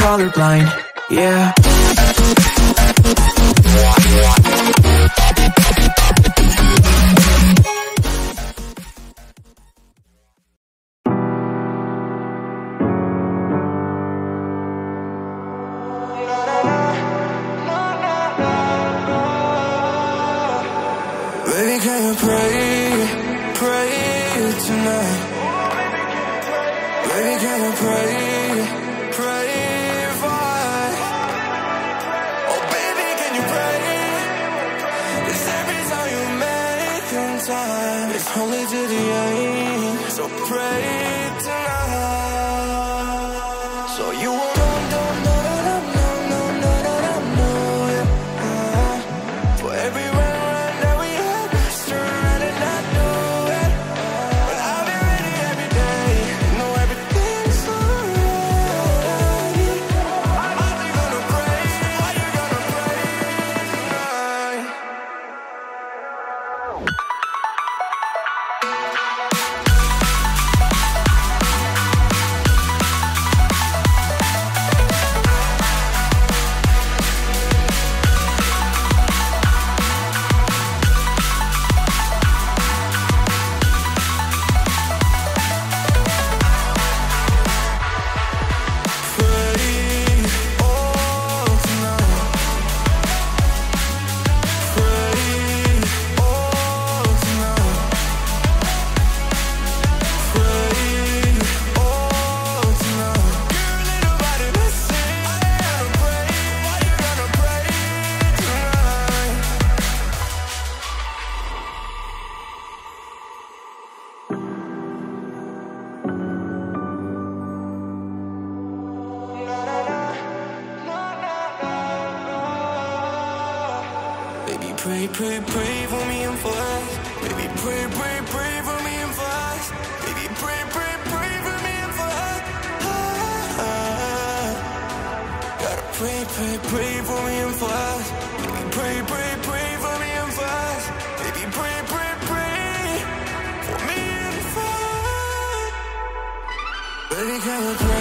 colorblind, yeah. Baby, can you pray, pray tonight? Baby, can you pray, only to the end. So pray pray, pray, pray for me and for us. Baby, pray, pray, pray for me and for us. Baby, pray, pray, pray for me and for us. Gotta pray, pray, pray for me and for us. Baby, pray, pray, pray for me and for us. Baby, pray, pray, pray for me and for us. Baby, can you pray,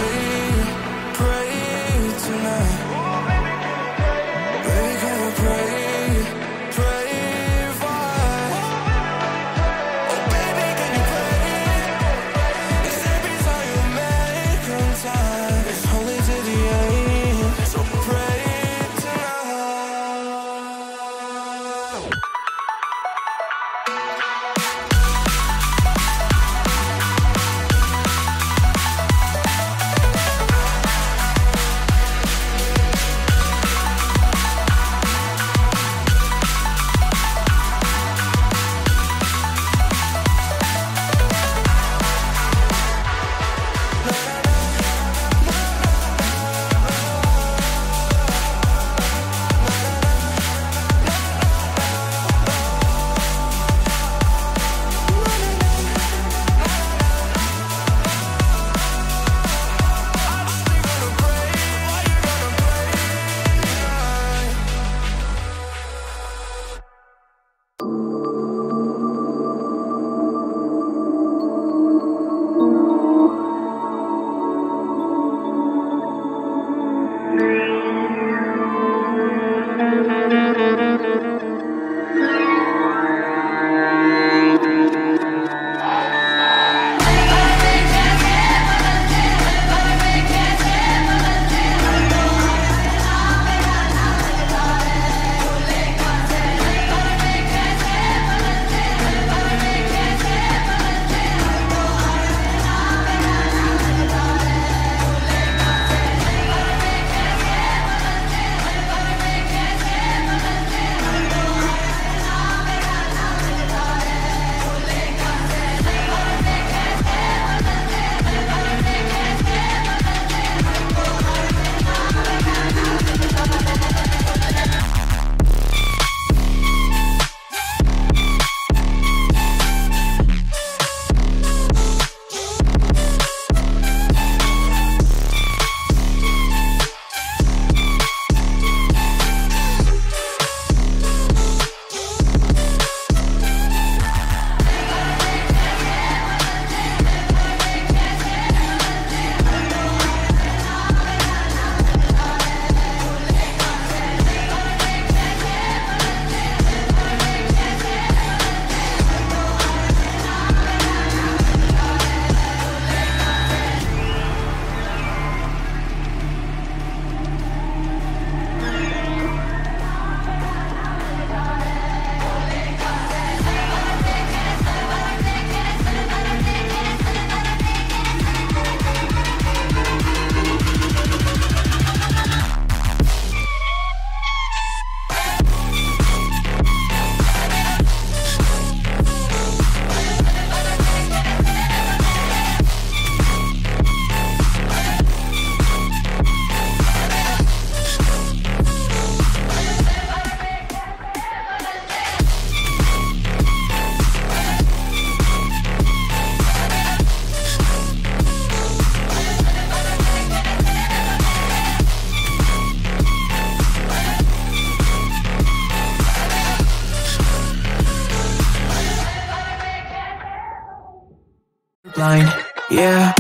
line, yeah